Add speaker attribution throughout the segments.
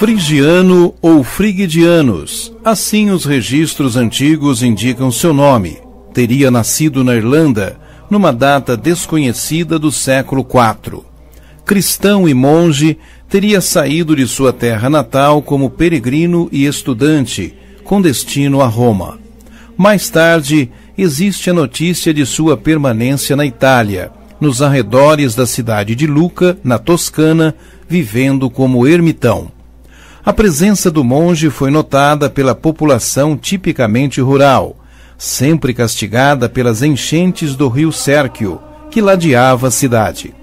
Speaker 1: Frigiano ou Frigidianos, assim os registros antigos indicam seu nome. Teria nascido na Irlanda, numa data desconhecida do século IV. Cristão e monge, teria saído de sua terra natal como peregrino e estudante, com destino a Roma. Mais tarde, existe a notícia de sua permanência na Itália, nos arredores da cidade de Luca, na Toscana, vivendo como ermitão. A presença do monge foi notada pela população tipicamente rural, sempre castigada pelas enchentes do rio Sérquio, que ladeava a cidade.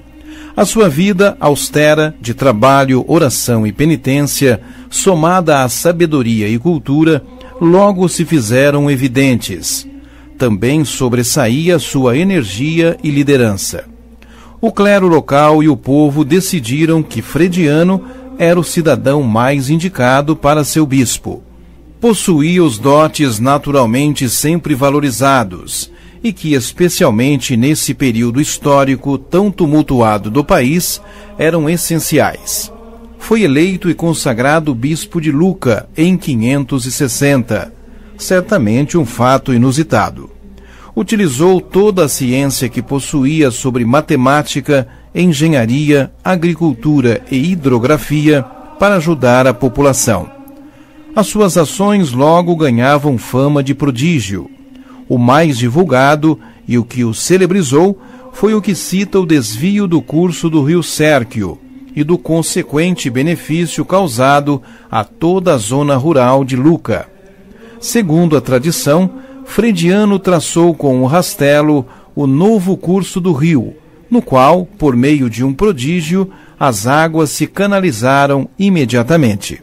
Speaker 1: A sua vida austera, de trabalho, oração e penitência, somada à sabedoria e cultura, logo se fizeram evidentes. Também sobressaía sua energia e liderança. O clero local e o povo decidiram que Frediano era o cidadão mais indicado para seu bispo. Possuía os dotes naturalmente sempre valorizados e que, especialmente nesse período histórico tão tumultuado do país, eram essenciais. Foi eleito e consagrado bispo de Luca em 560, certamente um fato inusitado. Utilizou toda a ciência que possuía sobre matemática engenharia, agricultura e hidrografia para ajudar a população. As suas ações logo ganhavam fama de prodígio. O mais divulgado e o que o celebrizou foi o que cita o desvio do curso do rio Sérquio e do consequente benefício causado a toda a zona rural de Luca. Segundo a tradição, Frediano traçou com o rastelo o novo curso do rio, no qual, por meio de um prodígio, as águas se canalizaram imediatamente.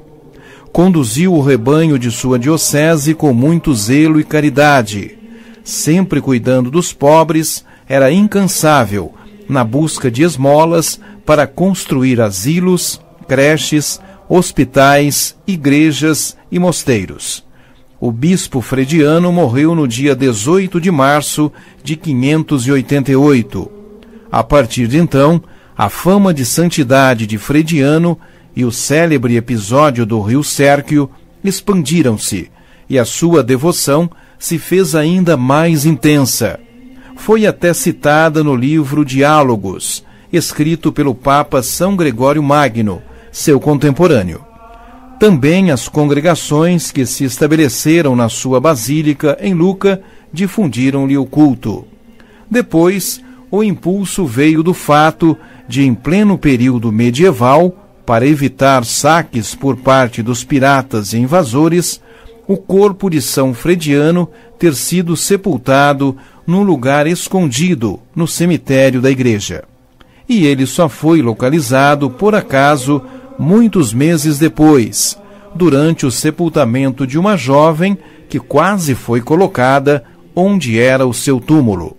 Speaker 1: Conduziu o rebanho de sua diocese com muito zelo e caridade. Sempre cuidando dos pobres, era incansável na busca de esmolas para construir asilos, creches, hospitais, igrejas e mosteiros. O bispo frediano morreu no dia 18 de março de 588 a partir de então, a fama de santidade de Frediano e o célebre episódio do rio Sérquio expandiram-se e a sua devoção se fez ainda mais intensa. Foi até citada no livro Diálogos, escrito pelo Papa São Gregório Magno, seu contemporâneo. Também as congregações que se estabeleceram na sua basílica em Luca difundiram-lhe o culto. Depois, o impulso veio do fato de, em pleno período medieval, para evitar saques por parte dos piratas e invasores, o corpo de São Frediano ter sido sepultado num lugar escondido no cemitério da igreja. E ele só foi localizado, por acaso, muitos meses depois, durante o sepultamento de uma jovem que quase foi colocada onde era o seu túmulo.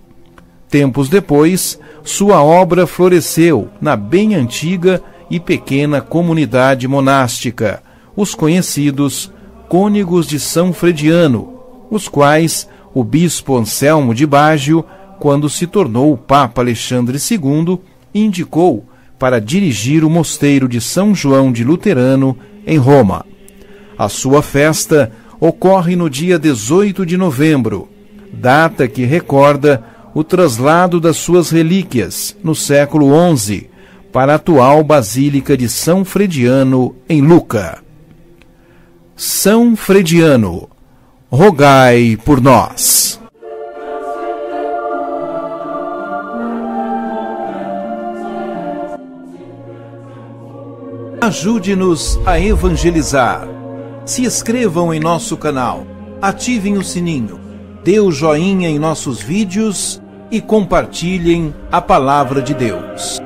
Speaker 1: Tempos depois, sua obra floresceu na bem antiga e pequena comunidade monástica, os conhecidos Cônegos de São Frediano, os quais o bispo Anselmo de Baggio, quando se tornou o Papa Alexandre II, indicou para dirigir o mosteiro de São João de Luterano, em Roma. A sua festa ocorre no dia 18 de novembro, data que recorda o traslado das suas relíquias no século XI para a atual Basílica de São Frediano, em Luca. São Frediano, rogai por nós. Ajude-nos a evangelizar. Se inscrevam em nosso canal, ativem o sininho, dê o joinha em nossos vídeos e compartilhem a palavra de Deus.